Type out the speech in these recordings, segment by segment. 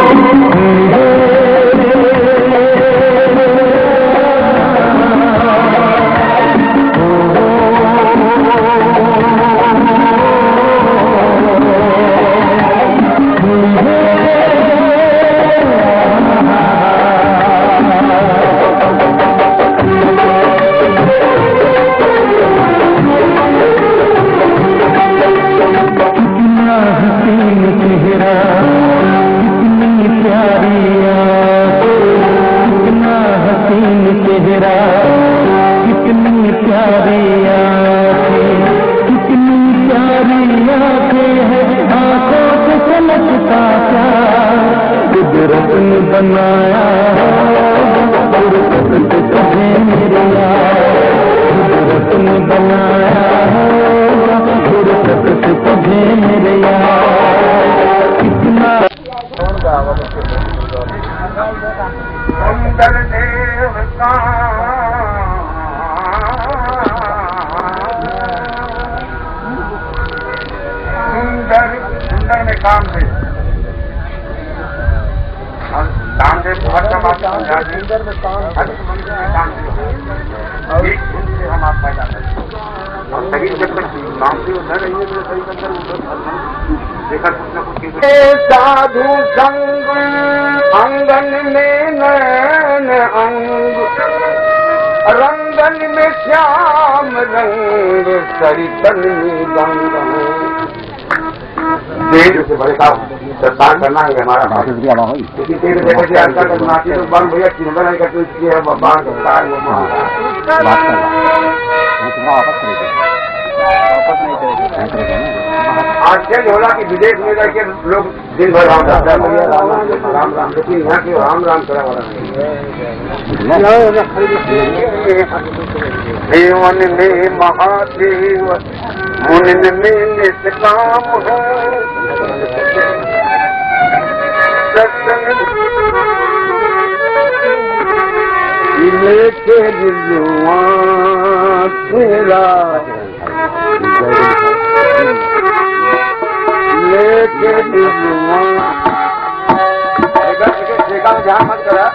Oh, چہرہ کتنی پیاری آنکھیں، کتنی پیاری آنکھیں ہیں آنکھوں سے چمکتا پیار قدرت نے بنایا قدرت تجھے میرے قدرت نے بنایا قدرت سے تجھے میرے کتنا ہم آپ پیدا کریں اور جب تک سے رہیے تو کے اندر دیکھا کچھ نہ کچھ سادھو سنگ انگن میں نین انگ رنگن میں شیام رنگ سری تن گنگ دیر سے بڑے کرنا ہے ہمارا کسی بڑے آج کل تو بند بھیا اس لیے ہوگا کہ ودیش میں رہ کے لوگ دن بھر رام رام رام لیکن یہاں کے رام رام کرا دیون میں مہادیو من میں نسکام ہے لے کے رضوان تیرا لے کے رضوان جہاں مت کرا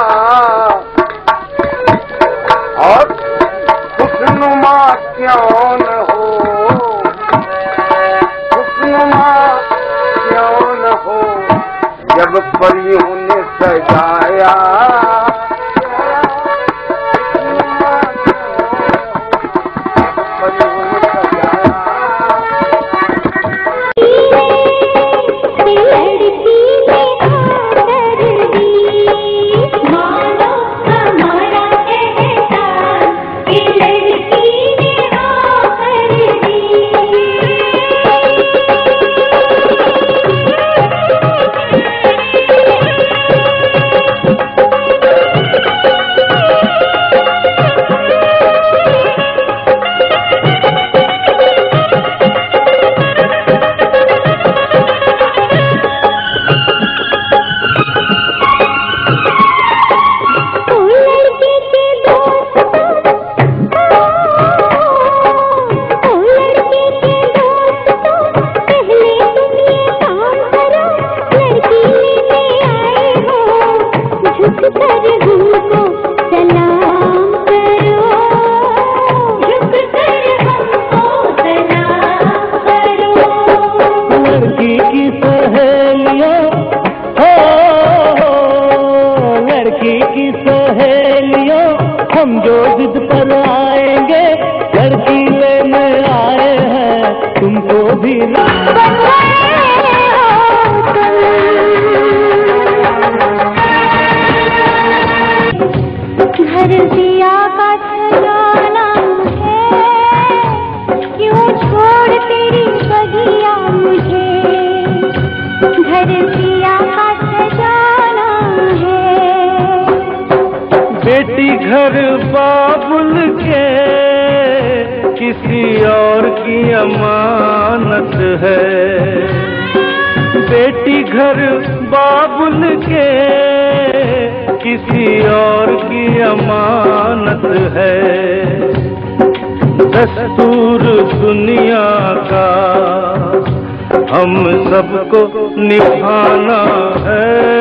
چہرا اور خوشنما کیوں نہ ہو خوشنما کیوں نہ ہو جب پریوں نے لڑکی کی سہیلیوں ہم جو ضد پر آئے گھر بابل کے کسی اور کی امانت ہے۔ بیٹی گھر بابل کے کسی اور کی امانت ہے۔ دستور دنیا کا ہم سب کو نبھانا ہے۔